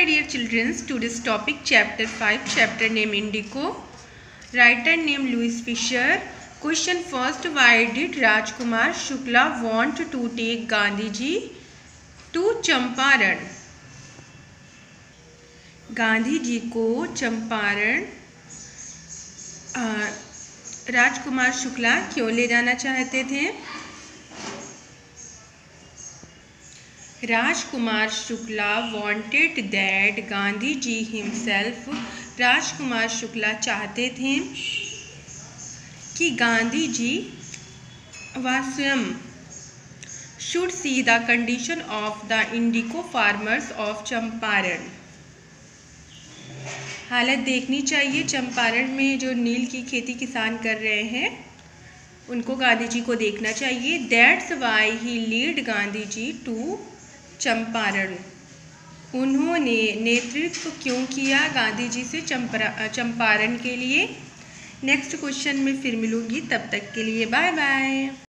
My dear childrens today's topic chapter five chapter name indigo writer name Louis Fischer question first why did Rajkumar Shukla want to take Gandhi ji to Champaran Gandhi ji को चंपारण राजकुमार शुक्ला क्यों ले जाना चाहते थे? Rajkumar Shukla wanted that Gandhi ji himself Rajkumar Shukla चाहते थे कि गांधी जी व स्वयं should see the condition of the indigo farmers of Champaran. हालत देखनी चाहिए चंपारण में जो नील की खेती किसान कर रहे हैं, उनको गांधी जी को देखना चाहिए। That's why he lead Gandhi ji to Champaran. उन्होंने नेतृत्व क्यों किया गांधी जी से चंपरा, चंपारण के लिए? नेक्स्ट क्वेश्चन में फिर मिलूँगी, तब तक के लिए बाय बाय